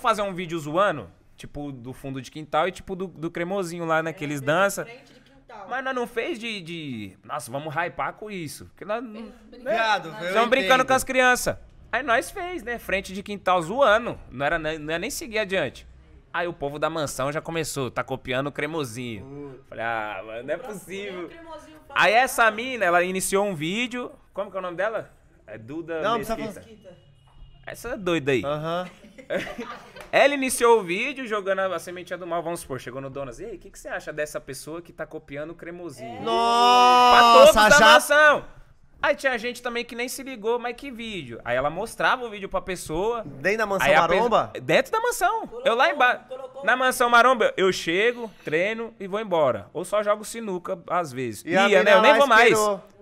fazer um vídeo zoando, tipo do fundo de quintal e tipo do, do cremosinho lá, né? Que eles dançam. Frente de quintal. Mas nós não fez de, de. Nossa, vamos hypar com isso. Porque nós não. Viado, eu Estamos brincando com as crianças. Aí nós fez, né? Frente de quintal zoando. Não era, nem- não ia nem seguir adiante. Aí o povo da mansão já começou, tá copiando o cremosinho. Falei, ah, mano, não é possível. Aí essa mina, ela iniciou um vídeo. Como que é o nome dela? É Duda Não, Mesquita. Quinta. Essa é doida aí. Aham. Ela iniciou o vídeo jogando a sementinha do mal, vamos supor. Chegou no Donas. E aí, o que, que você acha dessa pessoa que tá copiando o cremosinho? Pra todos Nossa, da já. mansão. Aí tinha gente também que nem se ligou, mas que vídeo? Aí ela mostrava o vídeo pra pessoa. Dentro da mansão maromba? pe- Dentro da mansão. eu lá embaixo. colocou- Na mansão maromba, eu chego, treino e vou embora. Ou só jogo sinuca às vezes. E Ia, né? Eu nem vou mais.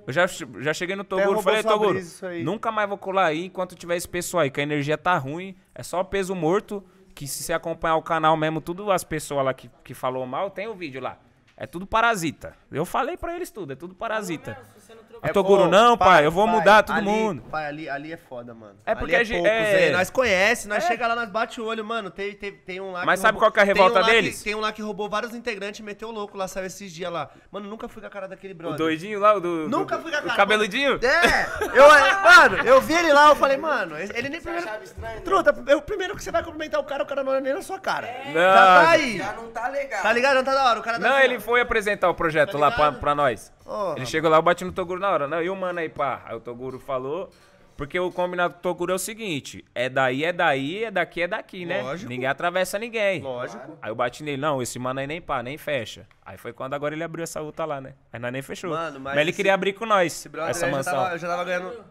Eu já, já cheguei no Toguro e falei, Toguro, brisa isso aí." nunca mais vou colar aí enquanto tiver esse pessoal aí, que a energia tá ruim. É só peso morto. Que se você acompanhar o canal mesmo, tudo as pessoas lá que, que falou mal, tem o vídeo lá. É tudo parasita. Eu falei pra eles tudo, é tudo parasita. É, Toguro, não, pai, eu vou mudar todo ali- mundo. Pai, ali, ali é foda, mano. É Ali porque a gente- poucos, é- é, Nós conhece, nós É. chega lá, nós bate o olho, mano. Tem, tem, tem um lá Mas que sabe roubou- qual que é a tem revolta um lá que- deles? tem um lá que roubou vários integrantes e meteu o louco lá, saiu esses dias lá. Mano, nunca fui com a cara daquele O brother. doidinho lá, o do. Nunca do- fui com a o cara. cabeludinho? É! Eu, mano, eu vi ele lá, eu falei, mano, ele nem primeiro. achava estranho, né? Truta, eu, primeiro que você vai cumprimentar o cara, o cara não olha nem na sua cara. Não, Já tá aí. Já não tá legal. Tá ligado? Não tá da hora. O cara tá Não, assim, ele. Foi apresentar o projeto lá pra, pra nós. Ó, Ele chegou lá, eu bati no Toguro na hora. Não, e o mano aí, pá? Aí o Toguro falou. Porque o combinado com o Toguro é o seguinte: é daí, é daí, é daqui, é daqui, né? Lógico. Ninguém atravessa ninguém. Lógico. Aí eu bati nele, não, esse mano aí nem pá, nem fecha. Aí foi quando agora ele abriu essa luta lá, né? Aí nós nem fechou. Mano, mas ele esse- queria abrir com nós, essa aí já mansão. tava, eu já tava ganhando.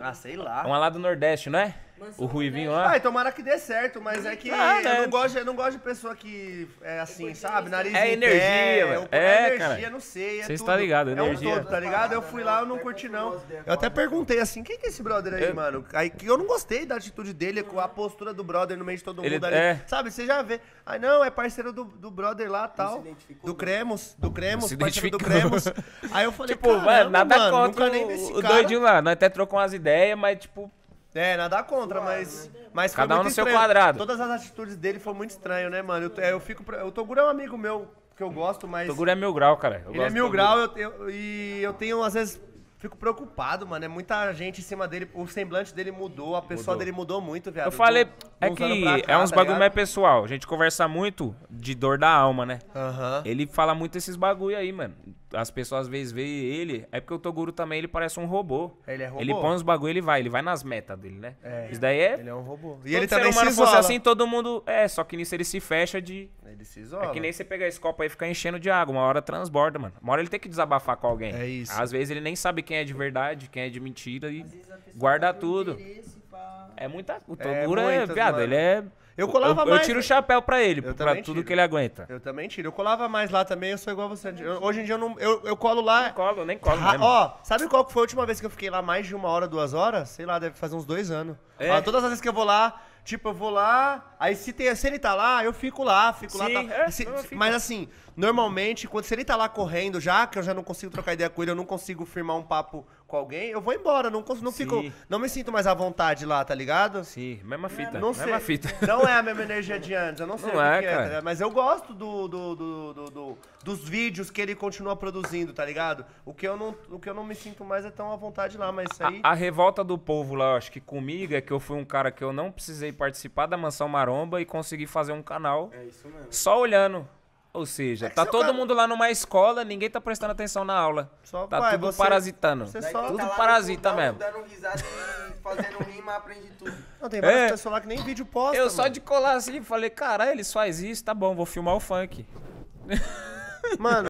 Ah, sei lá. Uma lá do Nordeste, não é? O Ruivinho lá. Ai, tomara que dê certo, mas é que Ah, eu, né? não gosto, eu não gosto de pessoa que é assim, sabe? Nariz É energia, pé, velho. eu- É, energia, cara. não sei, é Cês tudo. tá ligado, É um energia. todo, tá ligado? Eu fui lá, eu não curti não. Eu até perguntei assim, quem que é esse brother aí, Eu- mano? Aí que eu não gostei da atitude dele, com a postura do brother no meio de todo Ele- mundo ali. é. Sabe, você já vê. Aí não, é parceiro do, do brother lá, tal. Do Cremos, do Cremos, se parceiro do identificou. Cremos. Aí eu falei, Tipo, mano, nada mano, contra nunca nem o, o cara. doidinho lá. Nós até trocou umas ideias, mas tipo, É, nada contra, mas. Mas foi Cada um muito no seu estranho. quadrado. Todas as atitudes dele foram muito estranho, né, mano? Eu, eu fico. O Toguro é um amigo meu que eu gosto, mas. Toguro é mil grau, cara. Eu ele é mil grau eu, eu- e eu tenho, às vezes. Fico preocupado, mano. É muita gente em cima dele. O semblante dele mudou, a pessoa Mudou. dele mudou muito, viado. Eu falei, um- é que cá, é uns tá bagulho mais pessoal. A gente conversa muito de dor da alma, né? Aham. Ele fala muito esses bagulho aí, mano. As pessoas às vezes veem ele. É porque o Toguro também ele parece um robô. Ele é robô. Ele põe os bagulho ele vai, ele vai nas metas dele, né? É. Isso daí é. Ele é um robô. E todo ele ser também se humano isola. fosse assim, todo mundo. É, só que nisso ele se fecha de. Ele se isola. É que nem você pegar esse copo aí e ficar enchendo de água. Uma hora transborda, mano. Uma hora ele tem que desabafar com alguém. É isso. Às vezes ele nem sabe quem é de verdade, quem é de mentira e Às vezes a pessoa guarda tudo. pra- É muita. O É Toguro é, muitas, viado, mano. ele é. Eu colava eu, mais- tiro o chapéu pra ele, Eu pra tudo tiro. que ele aguenta. Eu também tiro. Eu colava mais lá também, eu sou igual a você. Eu- hoje em dia eu não. Eu, eu colo lá. Nem colo, nem colo mesmo. Ó, sabe qual foi a última vez que eu fiquei lá mais de uma hora, duas horas? Sei lá, deve fazer uns dois anos. É? Ó, todas as vezes que eu vou lá, tipo, eu vou lá, aí se, tem, se ele tá lá, eu fico lá, fico lá. Sim, tá- é, se- eu mas assim, normalmente, quando se ele tá lá correndo já, que eu já não consigo trocar ideia com ele, eu não consigo firmar um papo com alguém, eu vou embora, não, cons- não Sim. fico. Não me sinto mais à vontade lá, tá ligado? Sim, mesma fita. Não sei. mesma fita. Não é a mesma energia de antes, eu não sei Não o que é, que é, cara. tá ligado? Mas eu gosto do, do, do, do- do- dos vídeos que ele continua produzindo, tá ligado? O que eu não, o que eu não me sinto mais é tão à vontade lá, mas isso aí. A, a revolta do povo lá, eu acho que comigo, é que eu fui um cara que eu não precisei participar da Mansão Maromba e consegui fazer um canal É isso mesmo. só olhando. Ou seja, É que tá todo cara- mundo lá numa escola, ninguém tá prestando atenção na aula. Só tá vai, tudo você- parasitando. você Daí só- Tudo tá parasita mesmo. Dando risada e fazendo rima, aprende tudo. Não, tem várias É. pessoas lá que nem vídeo posta. Eu só mano. de colar assim, falei, caralho, eles fazem isso, tá bom, vou filmar o funk. Mano,